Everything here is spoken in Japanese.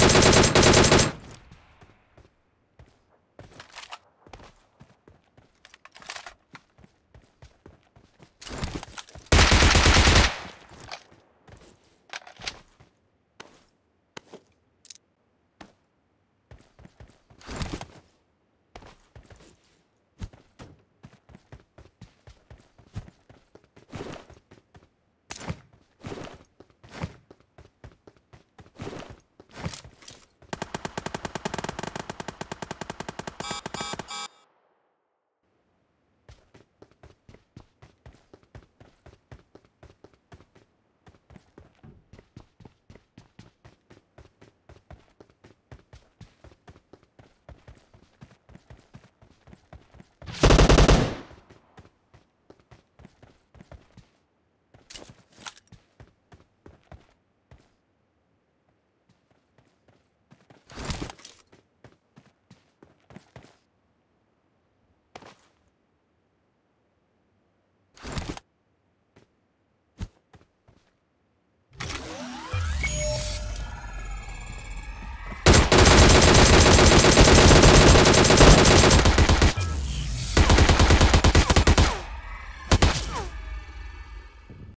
フフフフ。